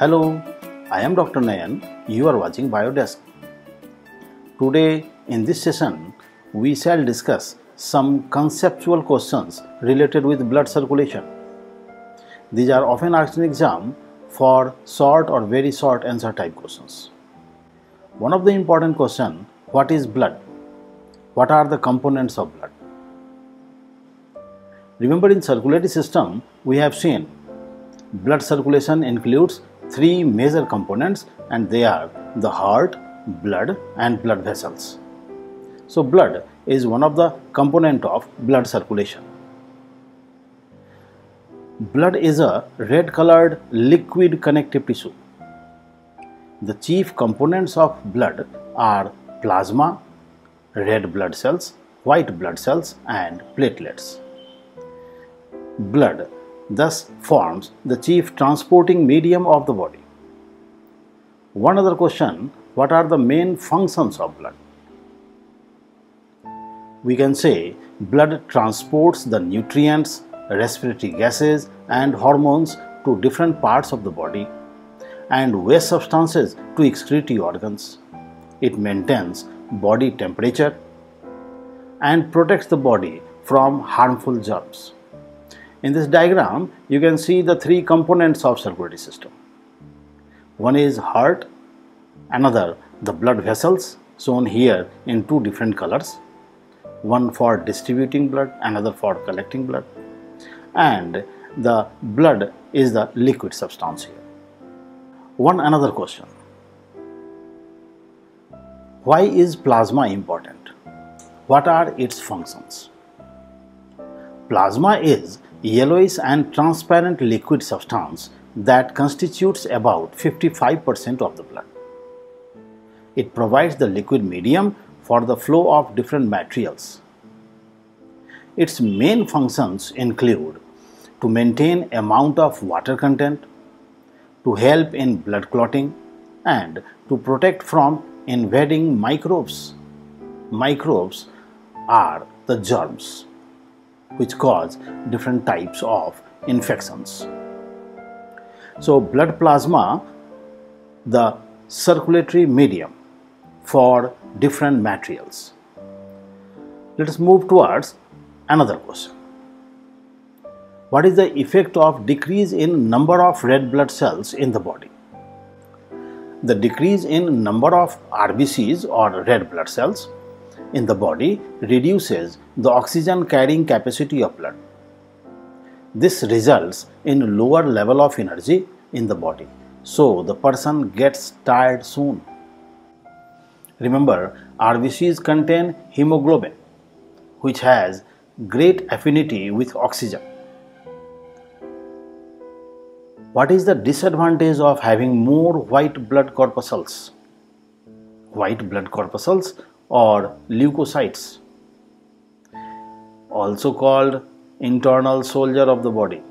Hello, I am Dr. Nayan. You are watching Biodesk. Today, in this session, we shall discuss some conceptual questions related with blood circulation. These are often asked in exam for short or very short answer type questions. One of the important question, what is blood? What are the components of blood? Remember in circulatory system, we have seen blood circulation includes three major components and they are the heart, blood and blood vessels. So blood is one of the component of blood circulation. Blood is a red colored liquid connective tissue. The chief components of blood are plasma, red blood cells, white blood cells and platelets. Blood thus forms the chief transporting medium of the body. One other question what are the main functions of blood? We can say blood transports the nutrients, respiratory gases, and hormones to different parts of the body and waste substances to excretory organs. It maintains body temperature and protects the body from harmful germs. In this diagram, you can see the three components of circulatory system. One is heart, another the blood vessels shown here in two different colors. One for distributing blood, another for collecting blood. And the blood is the liquid substance here. One another question. Why is plasma important? What are its functions? Plasma is yellowish and transparent liquid substance that constitutes about 55% of the blood. It provides the liquid medium for the flow of different materials. Its main functions include to maintain amount of water content, to help in blood clotting and to protect from invading microbes. Microbes are the germs which cause different types of infections. So, blood plasma, the circulatory medium for different materials. Let us move towards another question. What is the effect of decrease in number of red blood cells in the body? The decrease in number of RBCs or red blood cells in the body reduces the oxygen carrying capacity of blood. This results in lower level of energy in the body. So the person gets tired soon. Remember, RBCs contain hemoglobin, which has great affinity with oxygen. What is the disadvantage of having more white blood corpuscles? White blood corpuscles or leukocytes, also called internal soldier of the body.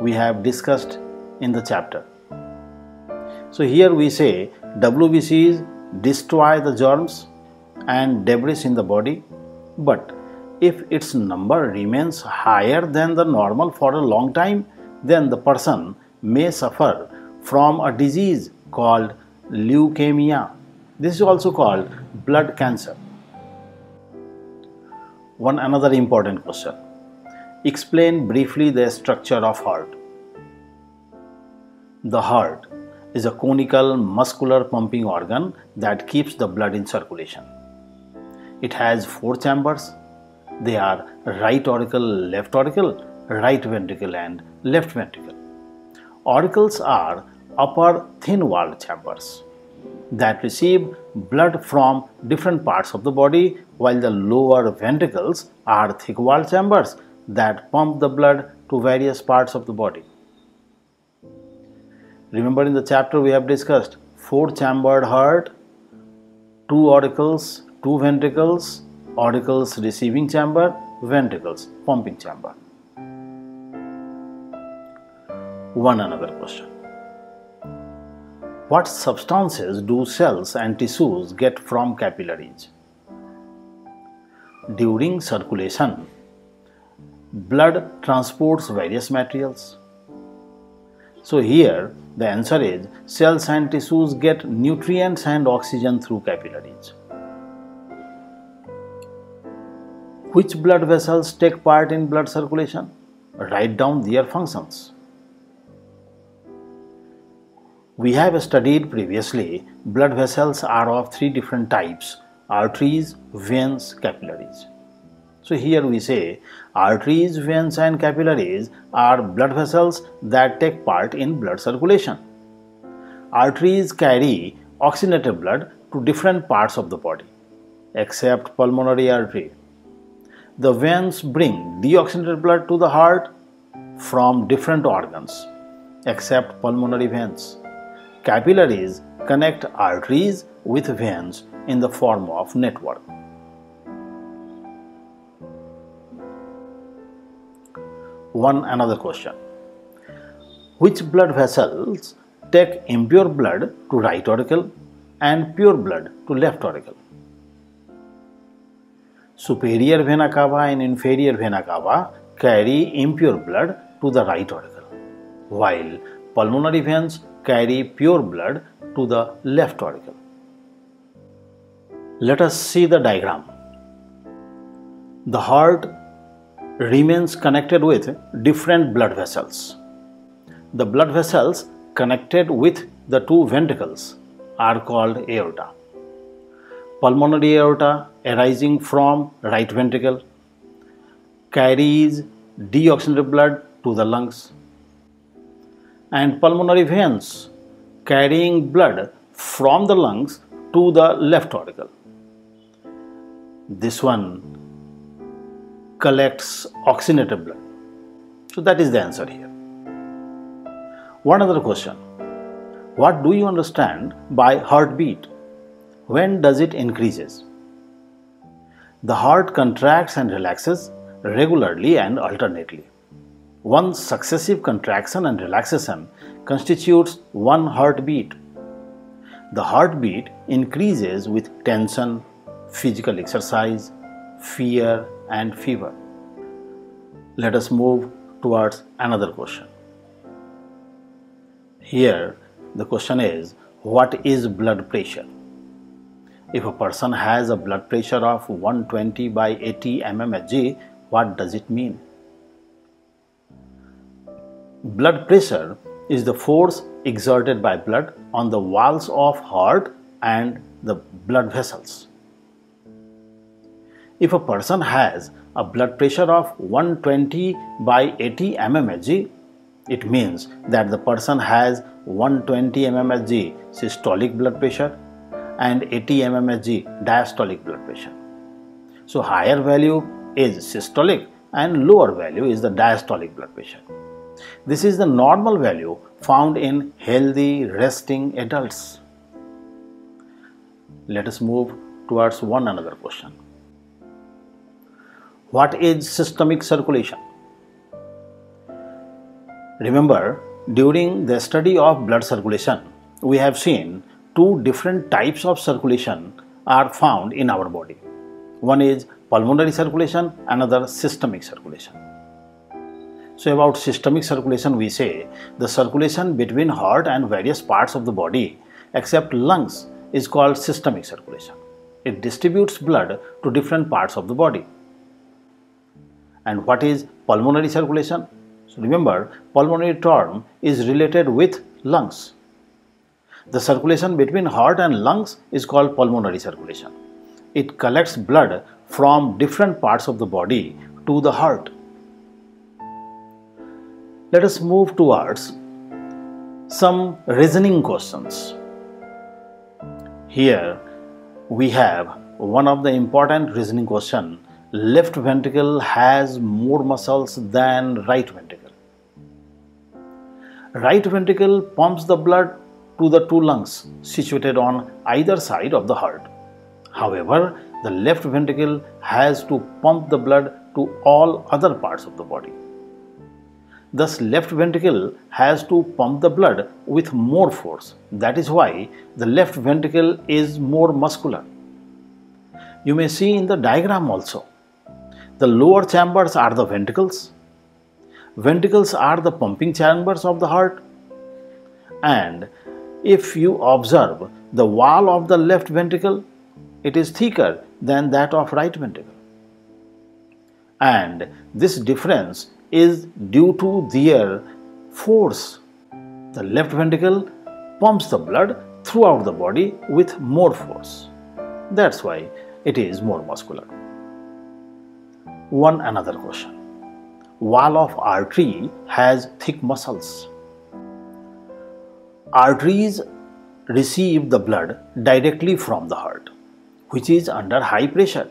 We have discussed in the chapter. So here we say WBCs destroy the germs and debris in the body, but if its number remains higher than the normal for a long time, then the person may suffer from a disease called leukemia. This is also called blood cancer. One another important question. Explain briefly the structure of heart. The heart is a conical muscular pumping organ that keeps the blood in circulation. It has four chambers. They are right auricle, left auricle, right ventricle and left ventricle. Auricles are upper thin walled chambers that receive blood from different parts of the body while the lower ventricles are thick walled chambers that pump the blood to various parts of the body. Remember in the chapter we have discussed four chambered heart, two auricles, two ventricles, auricles receiving chamber, ventricles pumping chamber. One another question. What substances do cells and tissues get from capillaries? During circulation, blood transports various materials. So here the answer is cells and tissues get nutrients and oxygen through capillaries. Which blood vessels take part in blood circulation? Write down their functions. We have studied previously blood vessels are of three different types arteries, veins, capillaries. So here we say arteries, veins and capillaries are blood vessels that take part in blood circulation. Arteries carry oxygenated blood to different parts of the body except pulmonary artery. The veins bring deoxygenated blood to the heart from different organs except pulmonary veins. Capillaries connect arteries with veins in the form of network. One another question. Which blood vessels take impure blood to right auricle and pure blood to left auricle? Superior vena cava and inferior vena cava carry impure blood to the right auricle, while pulmonary veins carry pure blood to the left auricle. Let us see the diagram. The heart remains connected with different blood vessels. The blood vessels connected with the two ventricles are called aorta. Pulmonary aorta arising from right ventricle carries deoxygenated blood to the lungs and pulmonary veins carrying blood from the lungs to the left auricle. This one collects oxygenated blood. So that is the answer here. One other question. What do you understand by heartbeat? When does it increases? The heart contracts and relaxes regularly and alternately. One successive contraction and relaxation constitutes one heartbeat. The heartbeat increases with tension, physical exercise, fear, and fever. Let us move towards another question. Here, the question is what is blood pressure? If a person has a blood pressure of 120 by 80 mmHg, what does it mean? Blood pressure is the force exerted by blood on the walls of heart and the blood vessels. If a person has a blood pressure of 120 by 80 mmHg, it means that the person has 120 mmHg systolic blood pressure and 80 mmHg diastolic blood pressure. So higher value is systolic and lower value is the diastolic blood pressure. This is the normal value found in healthy resting adults. Let us move towards one another question. What is systemic circulation? Remember, during the study of blood circulation, we have seen two different types of circulation are found in our body. One is pulmonary circulation, another systemic circulation. So about systemic circulation we say the circulation between heart and various parts of the body except lungs is called systemic circulation. It distributes blood to different parts of the body. And what is pulmonary circulation? So remember pulmonary term is related with lungs. The circulation between heart and lungs is called pulmonary circulation. It collects blood from different parts of the body to the heart let us move towards some reasoning questions. Here we have one of the important reasoning question left ventricle has more muscles than right ventricle. Right ventricle pumps the blood to the two lungs situated on either side of the heart. However, the left ventricle has to pump the blood to all other parts of the body. Thus, left ventricle has to pump the blood with more force. That is why the left ventricle is more muscular. You may see in the diagram also. The lower chambers are the ventricles. Ventricles are the pumping chambers of the heart and if you observe the wall of the left ventricle, it is thicker than that of right ventricle. And this difference is due to their force. The left ventricle pumps the blood throughout the body with more force. That's why it is more muscular. One another question. Wall of artery has thick muscles arteries receive the blood directly from the heart, which is under high pressure.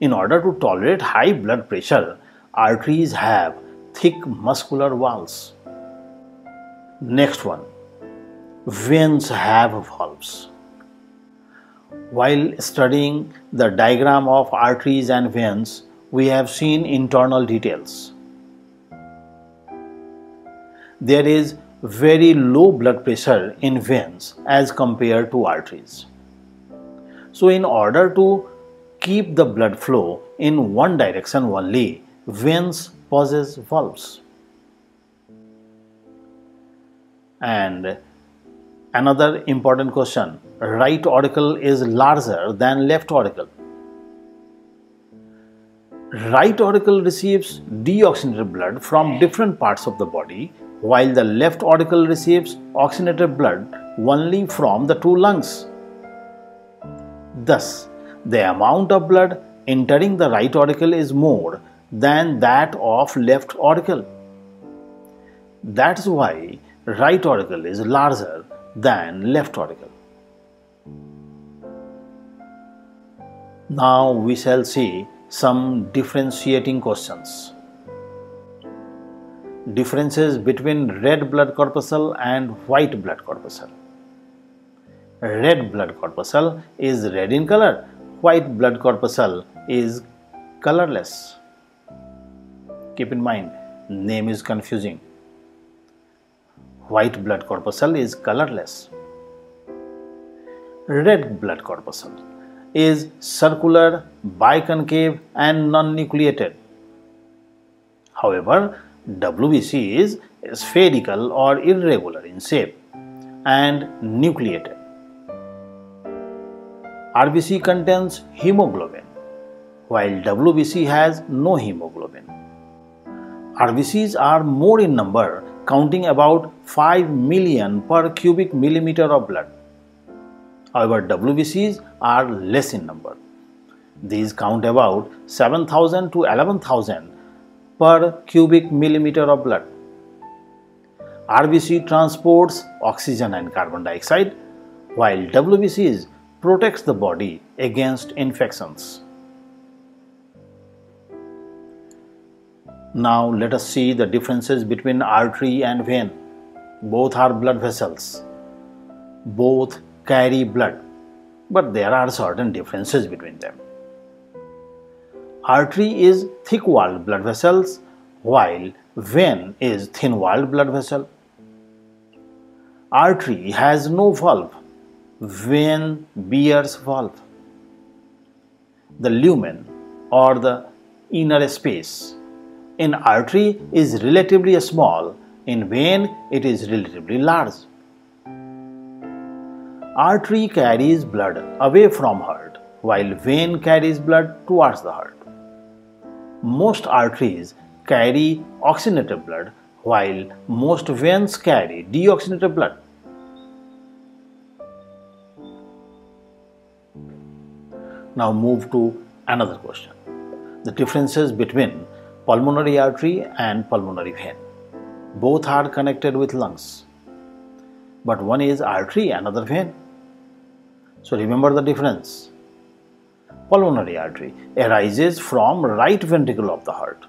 In order to tolerate high blood pressure, arteries have thick muscular walls. Next one veins have valves. While studying the diagram of arteries and veins, we have seen internal details. There is very low blood pressure in veins as compared to arteries. So, in order to keep the blood flow in one direction only, veins possess valves. And another important question right auricle is larger than left auricle. Right auricle receives deoxygenated blood from different parts of the body while the left auricle receives oxygenated blood only from the two lungs. Thus, the amount of blood entering the right auricle is more than that of left auricle. That's why right auricle is larger than left auricle. Now we shall see some differentiating questions differences between red blood corpuscle and white blood corpuscle. Red blood corpuscle is red in color, white blood corpuscle is colorless. Keep in mind, name is confusing. White blood corpuscle is colorless. Red blood corpuscle is circular, biconcave and non-nucleated. However, WBC is spherical or irregular in shape and nucleated. RBC contains hemoglobin while WBC has no hemoglobin. RBCs are more in number counting about 5 million per cubic millimeter of blood. However, WBCs are less in number. These count about 7000 to 11000 per cubic millimeter of blood. RBC transports oxygen and carbon dioxide while WBCs protects the body against infections. Now let us see the differences between artery and vein. Both are blood vessels. Both carry blood, but there are certain differences between them. Artery is thick-walled blood vessels while vein is thin-walled blood vessel. Artery has no valve, vein bears valve. The lumen or the inner space in artery is relatively small, in vein it is relatively large. Artery carries blood away from heart while vein carries blood towards the heart most arteries carry oxygenated blood while most veins carry deoxygenated blood. Now move to another question. The differences between pulmonary artery and pulmonary vein. Both are connected with lungs. But one is artery, another vein. So remember the difference pulmonary artery arises from right ventricle of the heart.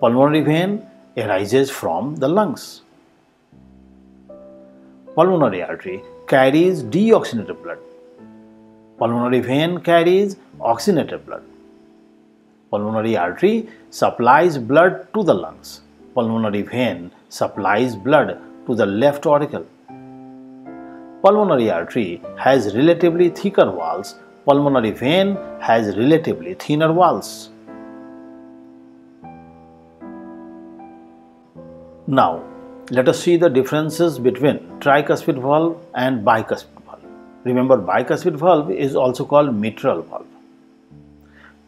Pulmonary vein arises from the lungs. Pulmonary artery carries deoxygenated blood. Pulmonary vein carries oxygenated blood. Pulmonary artery supplies blood to the lungs. Pulmonary vein supplies blood to the left auricle. Pulmonary artery has relatively thicker walls, pulmonary vein has relatively thinner walls. Now, let us see the differences between tricuspid valve and bicuspid valve. Remember bicuspid valve is also called mitral valve.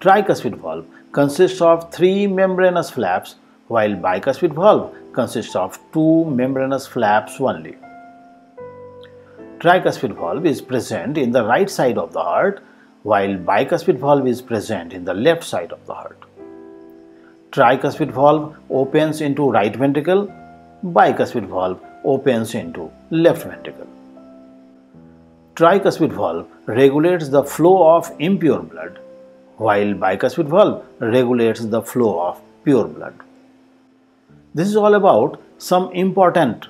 Tricuspid valve consists of three membranous flaps while bicuspid valve consists of two membranous flaps only. Tricuspid valve is present in the right side of the heart while bicuspid valve is present in the left side of the heart. Tricuspid valve opens into right ventricle bicuspid valve opens into left ventricle. Tricuspid valve regulates the flow of impure blood, while bicuspid valve regulates the flow of pure blood. This is all about some important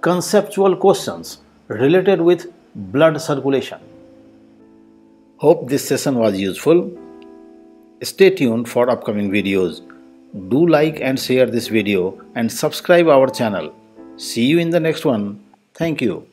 conceptual questions related with blood circulation. Hope this session was useful. Stay tuned for upcoming videos do like and share this video and subscribe our channel. See you in the next one. Thank you.